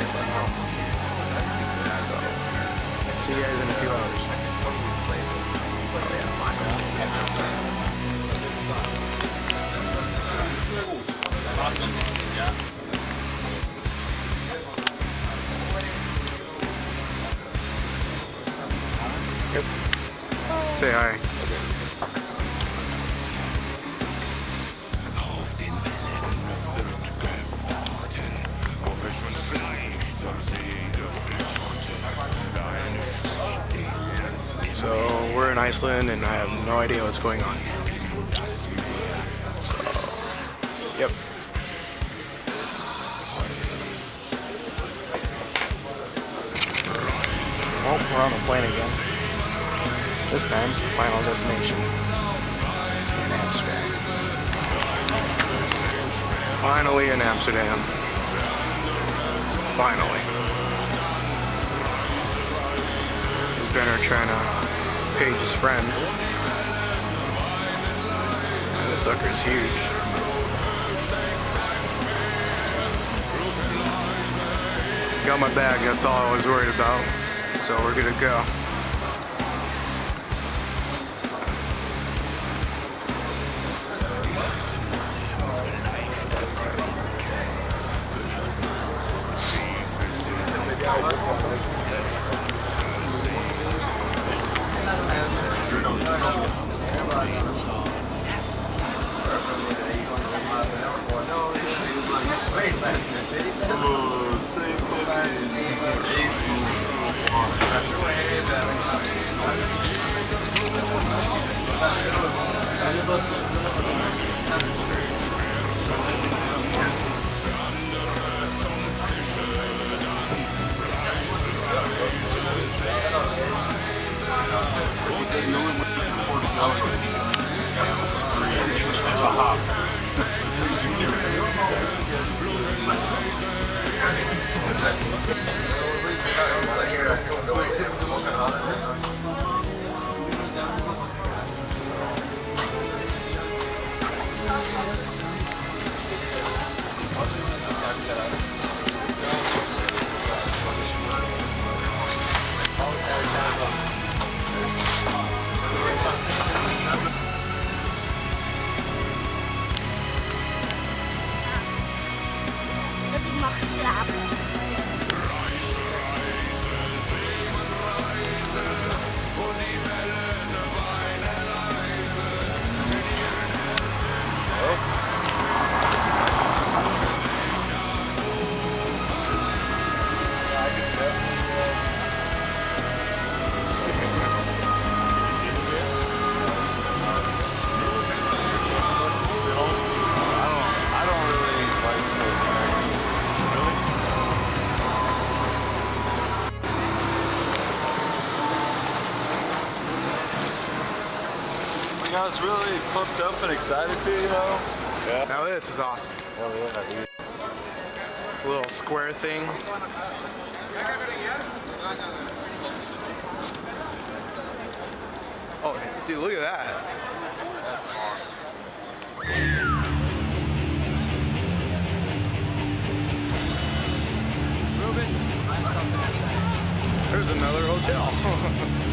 to in Iceland and I have no idea what's going on. So, yep. Well, we're on the plane again. This time, final destination. It's in Amsterdam. Finally in Amsterdam. Finally. This trying to page his friend. And this sucker is huge. Got my bag, that's all I was worried about. So we're gonna go. 是啊阿婆 I was really pumped up and excited to, you know? Yeah. Now this is awesome. Hell yeah, dude. This little square thing. Oh, dude, look at that. That's awesome. There's another hotel.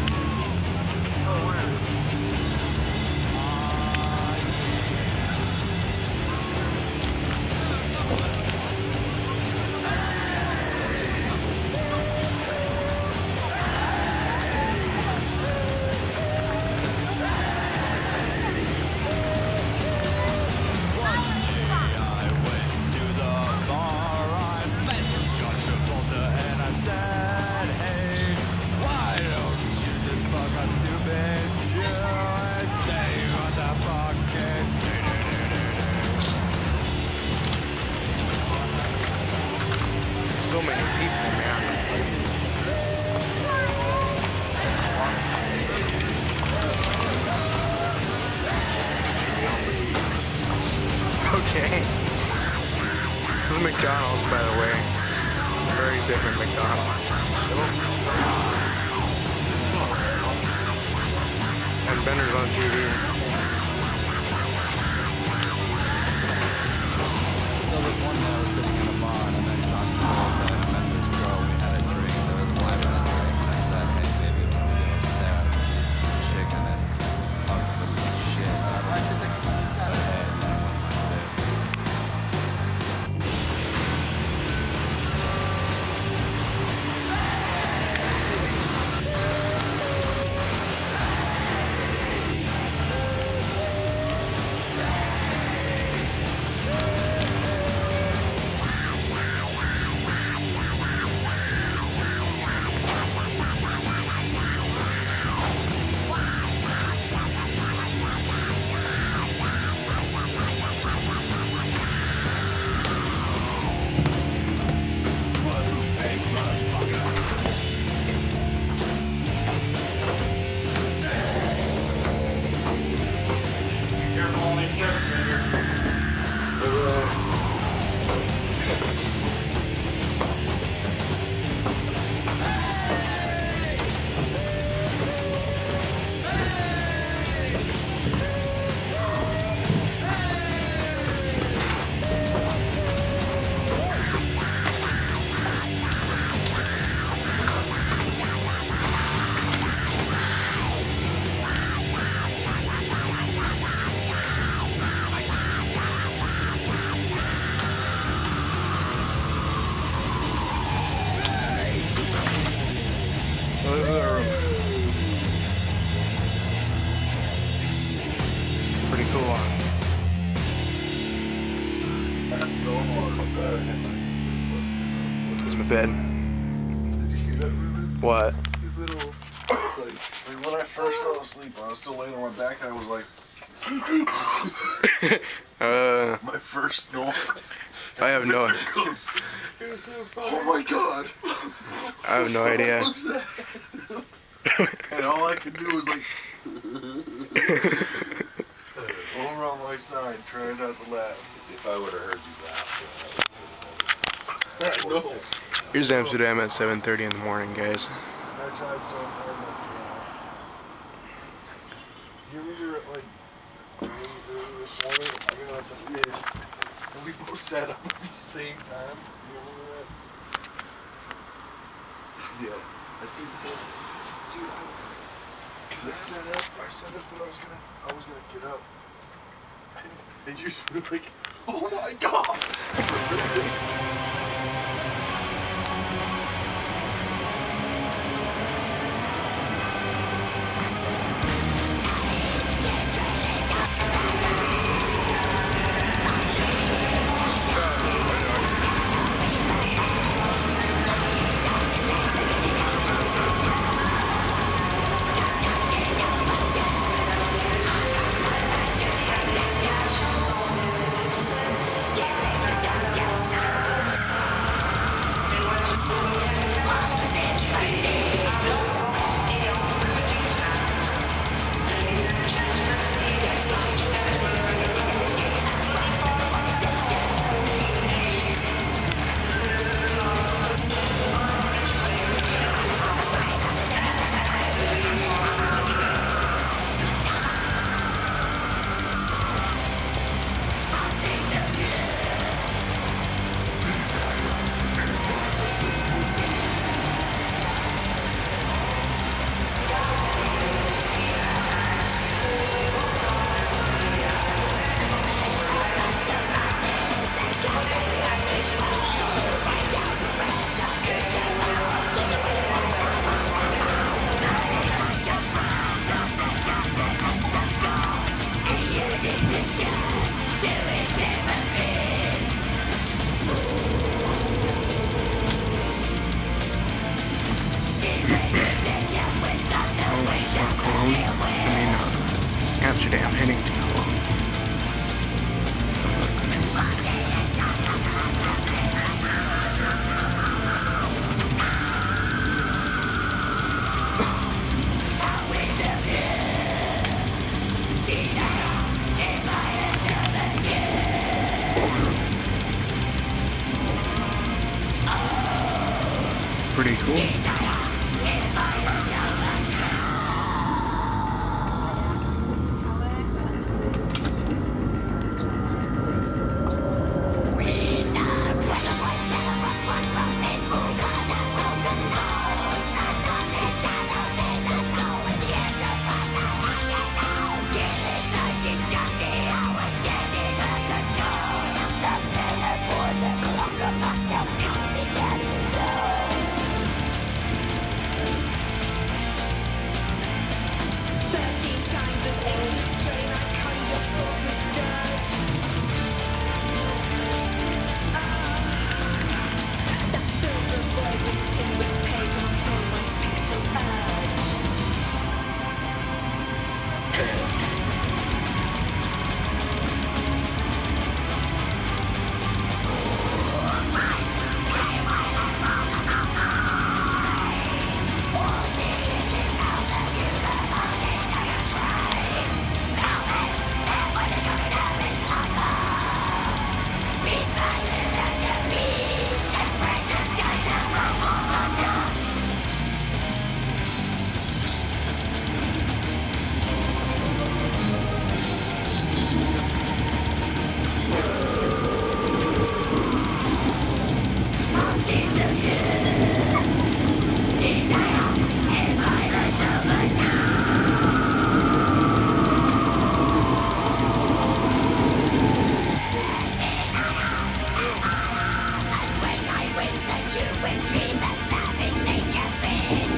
Oh, I different McDonald's. And Bender's on TV. So this one guy was sitting in a bar and I met John Travolta and I met It's my bed. What? Like when I first fell asleep, I was still laying on my back and I was like, Uh, my first snore. I have no, goes, oh my god, I have no idea. and all I could do was like, over on my side, trying not to laugh. If I would have heard you laugh, I know. Here's Amsterdam at 7:30 in the morning, guys. I tried so hard not to laugh. You remember like early, early this morning? I got off the and we both sat up at the same time. You remember that? Yeah, I think so. Dude, I was, cause I sat up, I sat up, but I was gonna, I was gonna get up, and, and you just were like, oh my god!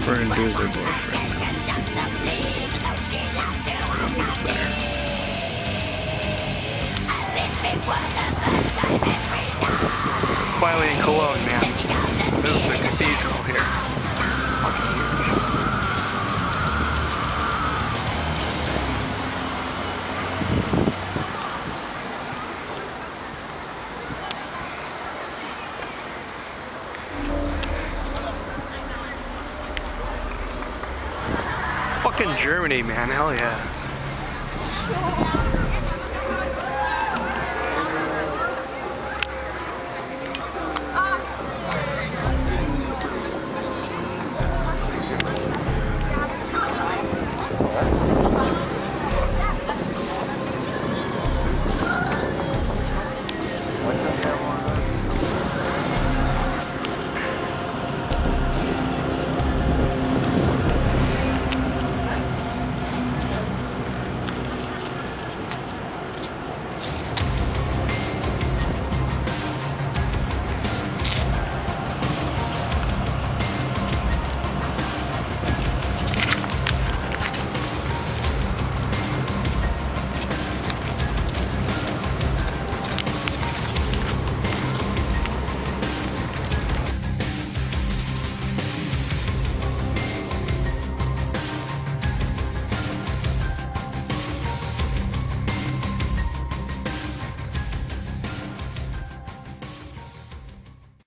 Gonna their boyfriend. Finally in Cologne, man. This is the cathedral here. Fucking Germany, man. Hell yeah.